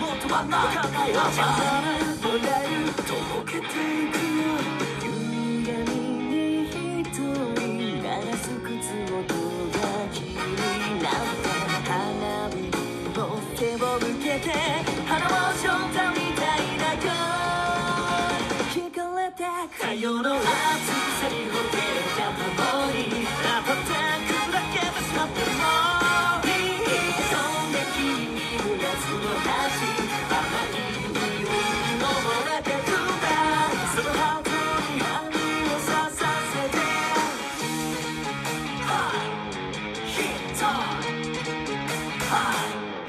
もっとはない背を向けて花をションタみたいな声聞かれて太陽の暑さにほれたもに暖かくだけでしまってもそんな君に揺らすの花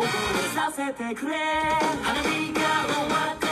踊りさせてくれ。花火が終わっ